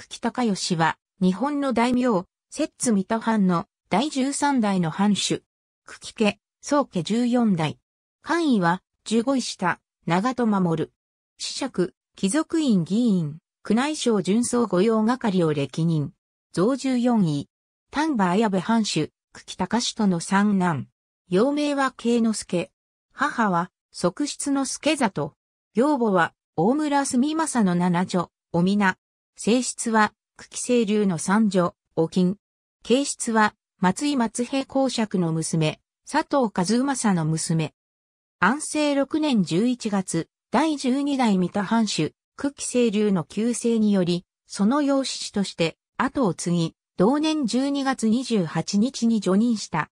久喜高義は、日本の大名、摂津三田藩の第13代の藩主。久喜家、宗家14代。官位は、15位下、長戸守。子爵、貴族院議員、宮内省巡送御用係を歴任。増14位。丹波綾部藩主、久喜高氏との三男。幼名は慶之助。母は、側室の助里。養母は、大村住正の七女、おみな。正室は、久喜清流の三女、お金。慶室は、松井松平公爵の娘、佐藤和正の娘。安政6年11月、第12代三田藩主、久喜清流の旧姓により、その養子師として後を継ぎ、同年12月28日に除任した。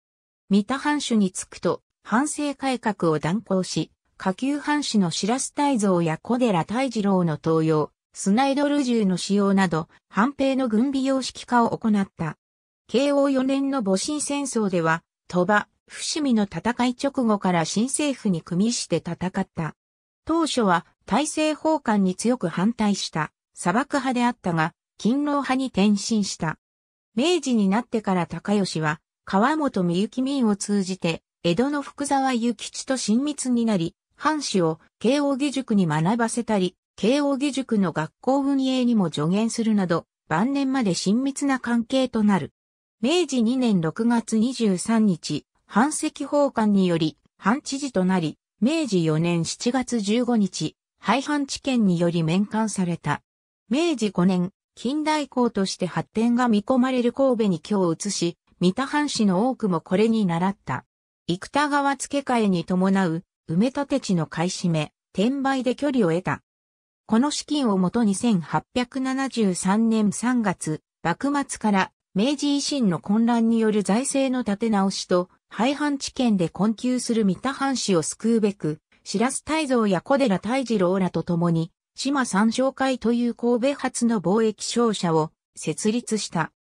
三田藩主に就くと、藩政改革を断行し、下級藩主の白洲大蔵や小寺大二郎の登用、スナイドル銃の使用など、藩兵の軍備様式化を行った。慶応4年の戊辰戦争では、鳥羽、伏見の戦い直後から新政府に組みして戦った。当初は大政奉還に強く反対した砂漠派であったが、勤労派に転身した。明治になってから高吉は、川本美幸民を通じて、江戸の福沢諭吉と親密になり、藩士を慶応義塾に学ばせたり、慶応義塾の学校運営にも助言するなど、晩年まで親密な関係となる。明治2年6月23日、藩籍奉還により、藩知事となり、明治4年7月15日、廃藩置県により免官された。明治5年、近代港として発展が見込まれる神戸に居を移し、三田藩士の多くもこれに倣った。生田川付け替えに伴う埋め立て地の買い占め、転売で距離を得た。この資金をもとに1873年3月、幕末から明治維新の混乱による財政の立て直しと、廃藩置県で困窮する三田藩士を救うべく、白洲大蔵や小寺大二郎らと共に、島三商会という神戸発の貿易商社を設立した。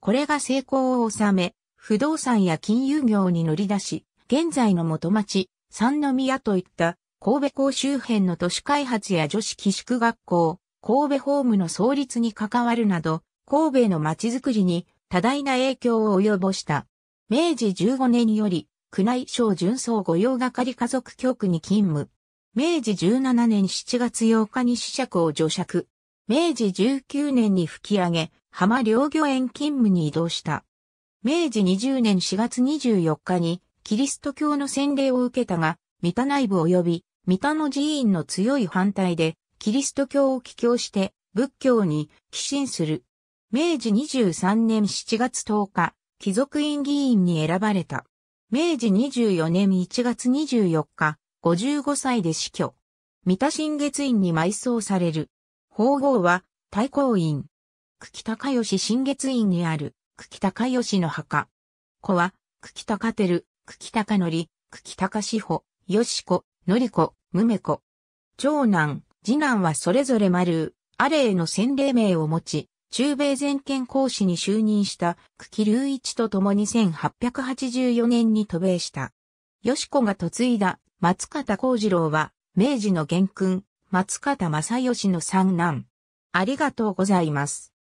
これが成功を収め、不動産や金融業に乗り出し、現在の元町、三宮といった神戸港周辺の都市開発や女子寄宿学校、神戸ホームの創立に関わるなど、神戸の街づくりに多大な影響を及ぼした。明治15年より、宮内省巡送御用係家族局に勤務。明治17年7月8日に子爵を除爵。明治19年に吹き上げ、浜両御園勤務に移動した。明治20年4月24日にキリスト教の洗礼を受けたが、三田内部及び三田の寺院の強い反対で、キリスト教を帰教して仏教に寄進する。明治23年7月10日、貴族院議員に選ばれた。明治24年1月24日、55歳で死去。三田新月院に埋葬される。法号は、太閤院。久喜高吉新月院にある、久喜高吉の墓。子は、久喜高照、久喜高則、久喜高志保、吉子、則子、梅子。長男、次男はそれぞれ丸、アレイの洗礼名を持ち、中米全権公使に就任した久喜隆一と共に1884年に渡米した。吉子が嫁いだ松方幸次郎は、明治の元君、松方正義の三男。ありがとうございます。